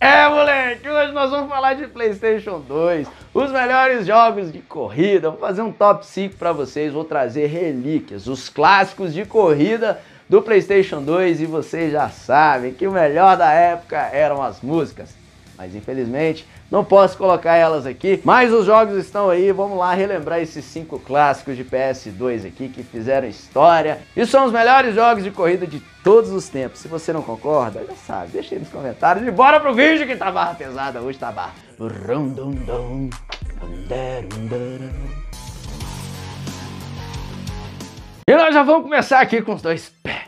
É, moleque, hoje nós vamos falar de PlayStation 2, os melhores jogos de corrida. Vou fazer um top 5 para vocês, vou trazer relíquias, os clássicos de corrida do PlayStation 2 e vocês já sabem que o melhor da época eram as músicas. Mas infelizmente não posso colocar elas aqui, mas os jogos estão aí, vamos lá relembrar esses cinco clássicos de PS2 aqui que fizeram história e são os melhores jogos de corrida de todos os tempos. Se você não concorda, já sabe, deixa aí nos comentários e bora pro vídeo que tá barra pesada, hoje tá barra. E nós já vamos começar aqui com os dois pés.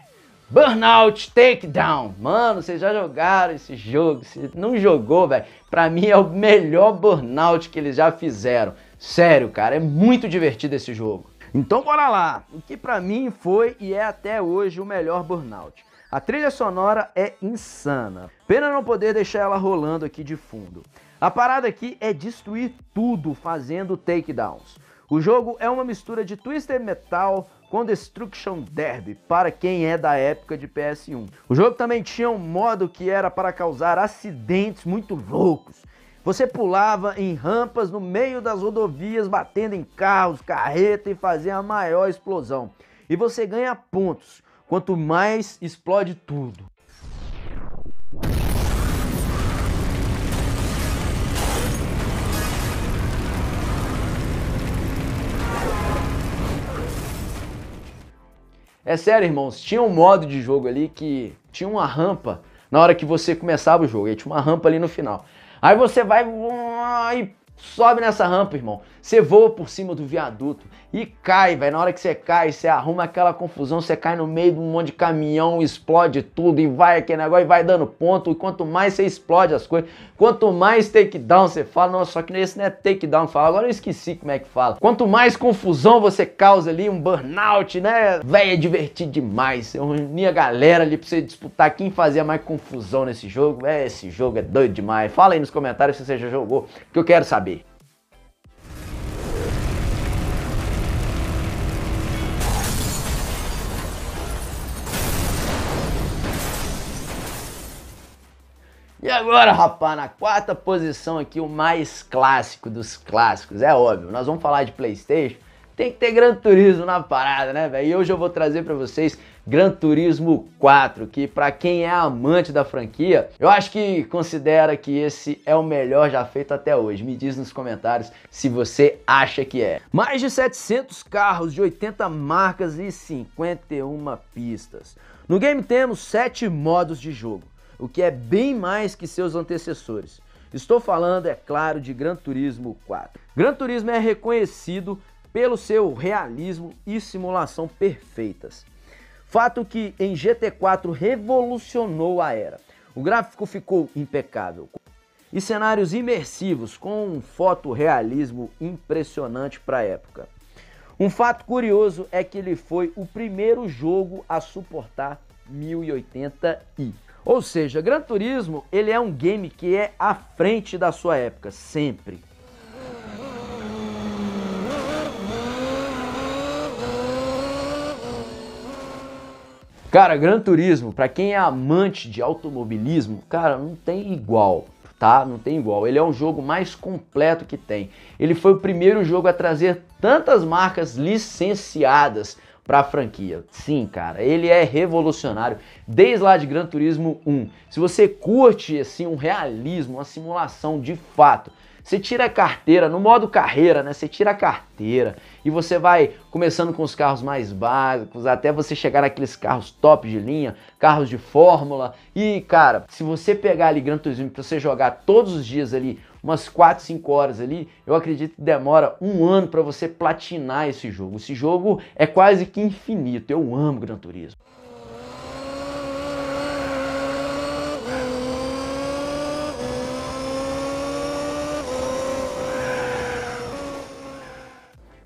Burnout Takedown. Mano, vocês já jogaram esse jogo? Se não jogou, velho, pra mim é o melhor Burnout que eles já fizeram. Sério, cara, é muito divertido esse jogo. Então bora lá. O que pra mim foi e é até hoje o melhor Burnout. A trilha sonora é insana. Pena não poder deixar ela rolando aqui de fundo. A parada aqui é destruir tudo fazendo takedowns. O jogo é uma mistura de Twisted Metal com Destruction Derby, para quem é da época de PS1. O jogo também tinha um modo que era para causar acidentes muito loucos. Você pulava em rampas no meio das rodovias, batendo em carros, carreta e fazia a maior explosão. E você ganha pontos, quanto mais explode tudo. É sério, irmãos, tinha um modo de jogo ali que tinha uma rampa na hora que você começava o jogo, e tinha uma rampa ali no final. Aí você vai e sobe nessa rampa, irmão. Você voa por cima do viaduto e cai, velho. Na hora que você cai, você arruma aquela confusão, você cai no meio de um monte de caminhão, explode tudo e vai aquele negócio e vai dando ponto. E quanto mais você explode as coisas, quanto mais takedown você fala, nossa, só que esse não é takedown, fala. Agora eu esqueci como é que fala. Quanto mais confusão você causa ali, um burnout, né? Velho, é divertido demais. Eu reunia a galera ali pra você disputar quem fazia mais confusão nesse jogo. É, esse jogo é doido demais. Fala aí nos comentários se você já jogou, que eu quero saber. E agora, rapaz, na quarta posição aqui, o mais clássico dos clássicos. É óbvio, nós vamos falar de Playstation, tem que ter Gran Turismo na parada, né, velho? E hoje eu vou trazer para vocês Gran Turismo 4, que para quem é amante da franquia, eu acho que considera que esse é o melhor já feito até hoje. Me diz nos comentários se você acha que é. Mais de 700 carros de 80 marcas e 51 pistas. No game temos 7 modos de jogo o que é bem mais que seus antecessores. Estou falando, é claro, de Gran Turismo 4. Gran Turismo é reconhecido pelo seu realismo e simulação perfeitas. Fato que em GT4 revolucionou a era. O gráfico ficou impecável e cenários imersivos com um fotorrealismo impressionante para a época. Um fato curioso é que ele foi o primeiro jogo a suportar 1080i. Ou seja, Gran Turismo ele é um game que é à frente da sua época, sempre. Cara, Gran Turismo, para quem é amante de automobilismo, cara, não tem igual, tá? Não tem igual. Ele é um jogo mais completo que tem. Ele foi o primeiro jogo a trazer tantas marcas licenciadas para a franquia. Sim, cara, ele é revolucionário desde lá de Gran Turismo 1. Se você curte assim um realismo, uma simulação de fato, você tira a carteira no modo carreira, né? Você tira a carteira e você vai começando com os carros mais básicos, até você chegar naqueles carros top de linha, carros de fórmula. E, cara, se você pegar ali Gran Turismo para você jogar todos os dias ali umas 4, 5 horas ali, eu acredito que demora um ano para você platinar esse jogo. Esse jogo é quase que infinito. Eu amo Gran Turismo.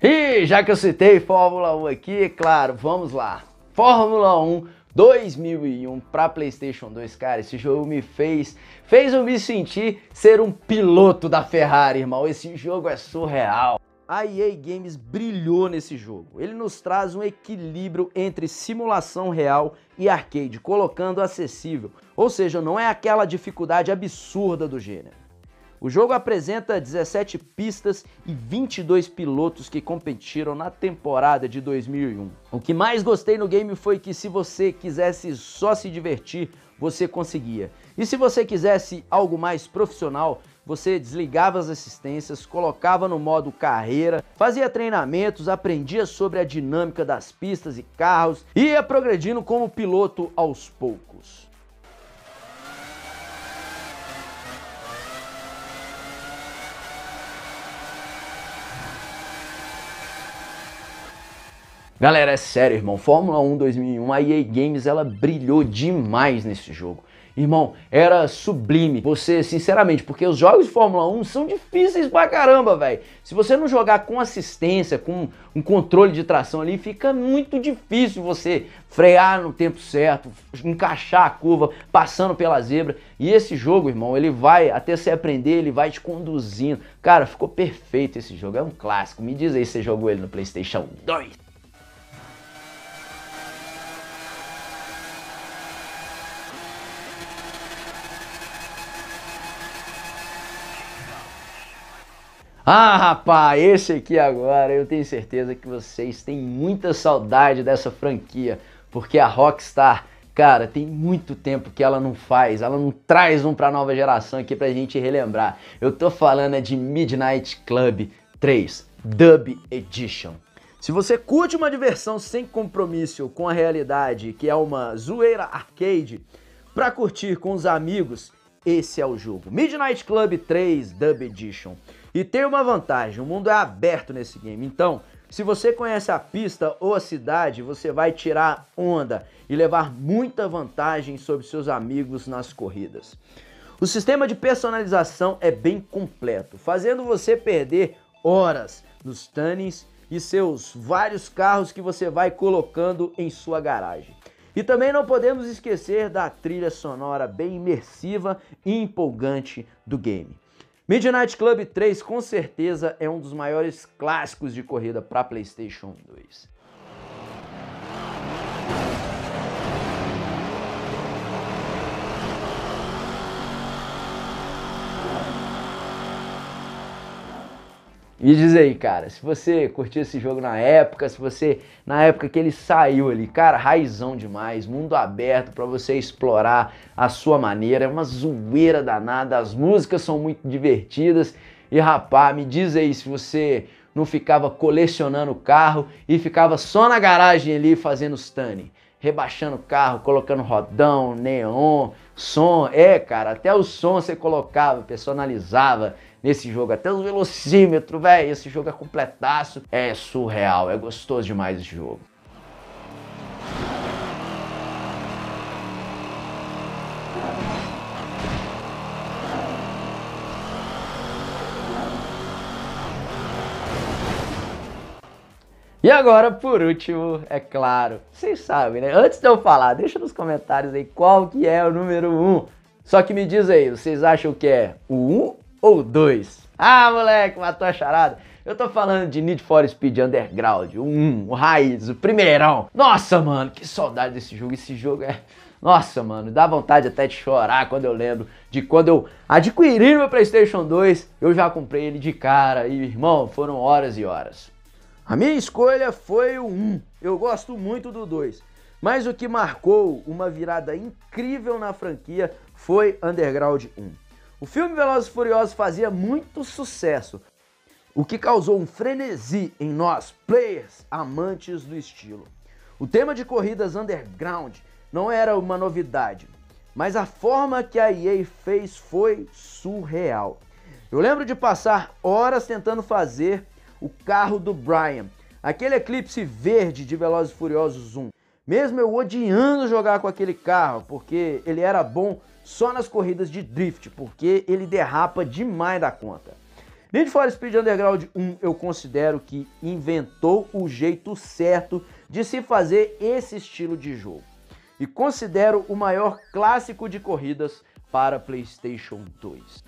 E já que eu citei Fórmula 1 aqui, claro, vamos lá. Fórmula 1 2001 para PlayStation 2, cara, esse jogo me fez, fez eu me sentir ser um piloto da Ferrari, irmão. Esse jogo é surreal. a EA Games brilhou nesse jogo. Ele nos traz um equilíbrio entre simulação real e arcade, colocando acessível, ou seja, não é aquela dificuldade absurda do gênero. O jogo apresenta 17 pistas e 22 pilotos que competiram na temporada de 2001. O que mais gostei no game foi que se você quisesse só se divertir, você conseguia. E se você quisesse algo mais profissional, você desligava as assistências, colocava no modo carreira, fazia treinamentos, aprendia sobre a dinâmica das pistas e carros e ia progredindo como piloto aos poucos. Galera, é sério, irmão. Fórmula 1 2001, a EA Games, ela brilhou demais nesse jogo. Irmão, era sublime. Você, sinceramente, porque os jogos de Fórmula 1 são difíceis pra caramba, velho. Se você não jogar com assistência, com um controle de tração ali, fica muito difícil você frear no tempo certo, encaixar a curva, passando pela zebra. E esse jogo, irmão, ele vai, até você aprender, ele vai te conduzindo. Cara, ficou perfeito esse jogo. É um clássico. Me diz aí se você jogou ele no PlayStation 2. Ah, rapaz, esse aqui agora, eu tenho certeza que vocês têm muita saudade dessa franquia, porque a Rockstar, cara, tem muito tempo que ela não faz, ela não traz um pra nova geração aqui pra gente relembrar. Eu tô falando é de Midnight Club 3 Dub Edition. Se você curte uma diversão sem compromisso com a realidade, que é uma zoeira arcade, pra curtir com os amigos, esse é o jogo. Midnight Club 3 Dub Edition. E tem uma vantagem, o mundo é aberto nesse game, então se você conhece a pista ou a cidade, você vai tirar onda e levar muita vantagem sobre seus amigos nas corridas. O sistema de personalização é bem completo, fazendo você perder horas nos tunnings e seus vários carros que você vai colocando em sua garagem. E também não podemos esquecer da trilha sonora bem imersiva e empolgante do game. Midnight Club 3 com certeza é um dos maiores clássicos de corrida para PlayStation 2. E diz aí, cara, se você curtiu esse jogo na época, se você, na época que ele saiu ali, cara, raizão demais, mundo aberto para você explorar a sua maneira, é uma zoeira danada, as músicas são muito divertidas. E rapaz, me diz aí se você não ficava colecionando carro e ficava só na garagem ali fazendo stunning rebaixando o carro, colocando rodão, neon, som. É, cara, até o som você colocava, personalizava nesse jogo, até o velocímetro, velho. Esse jogo é completaço, é surreal, é gostoso demais esse jogo. E agora, por último, é claro, vocês sabem, né? Antes de eu falar, deixa nos comentários aí qual que é o número 1. Um. Só que me diz aí, vocês acham que é o 1 um ou 2? Ah, moleque, matou a charada. Eu tô falando de Need for Speed Underground, o 1, o raiz, o primeirão. Nossa, mano, que saudade desse jogo. Esse jogo é... Nossa, mano, dá vontade até de chorar quando eu lembro de quando eu adquiri meu PlayStation 2, eu já comprei ele de cara e, irmão, foram horas e horas. A minha escolha foi o 1. Eu gosto muito do 2. Mas o que marcou uma virada incrível na franquia foi Underground 1. O filme Velozes e Furiosos fazia muito sucesso, o que causou um frenesi em nós, players amantes do estilo. O tema de corridas underground não era uma novidade, mas a forma que a EA fez foi surreal. Eu lembro de passar horas tentando fazer o carro do Brian, aquele Eclipse verde de Velozes e Furiosos 1. Mesmo eu odiando jogar com aquele carro, porque ele era bom só nas corridas de drift, porque ele derrapa demais da conta. Need for Speed Underground 1 eu considero que inventou o jeito certo de se fazer esse estilo de jogo. E considero o maior clássico de corridas para PlayStation 2.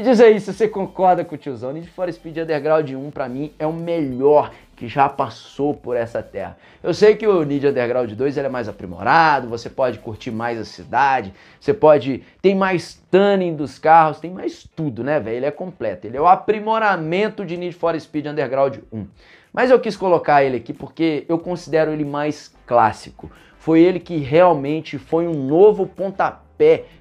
Me diz aí se você concorda com o tiozão. Need for Speed Underground 1 pra mim é o melhor que já passou por essa terra. Eu sei que o Need Underground 2 ele é mais aprimorado, você pode curtir mais a cidade, você pode. Tem mais tuning dos carros, tem mais tudo, né, velho? Ele é completo. Ele é o aprimoramento de Need for Speed Underground 1. Mas eu quis colocar ele aqui porque eu considero ele mais clássico. Foi ele que realmente foi um novo pontapé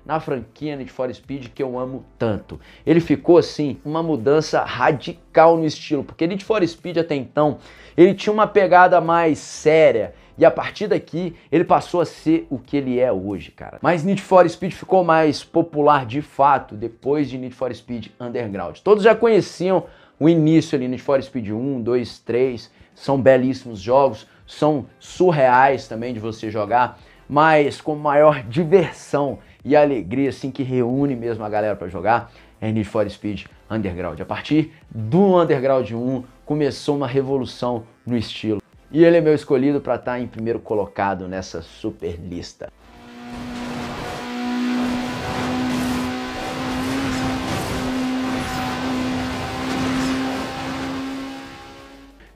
na franquia Need for Speed que eu amo tanto. Ele ficou assim, uma mudança radical no estilo, porque Need for Speed até então, ele tinha uma pegada mais séria, e a partir daqui, ele passou a ser o que ele é hoje, cara. Mas Need for Speed ficou mais popular de fato depois de Need for Speed Underground. Todos já conheciam o início ali, Need for Speed 1, 2, 3, são belíssimos jogos, são surreais também de você jogar, mas com maior diversão e alegria, assim, que reúne mesmo a galera para jogar, é Need for Speed Underground. A partir do Underground 1 começou uma revolução no estilo. E ele é meu escolhido para estar tá em primeiro colocado nessa super lista.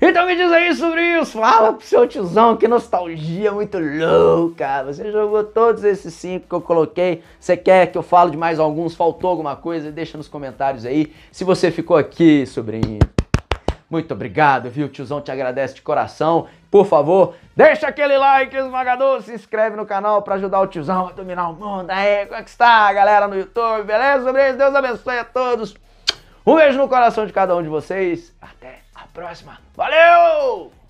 Então me diz aí sobre isso, fala pro seu tiozão, que nostalgia muito louca. Você jogou todos esses cinco que eu coloquei. Você quer que eu fale de mais alguns? Faltou alguma coisa? Deixa nos comentários aí. Se você ficou aqui, sobrinho, muito obrigado, viu? Tiozão te agradece de coração. Por favor, deixa aquele like esmagador, se inscreve no canal para ajudar o tiozão a dominar o mundo. Aí, como é que está, galera no YouTube? Beleza? Deus abençoe a todos. Um beijo no coração de cada um de vocês. Até a próxima. Valeu!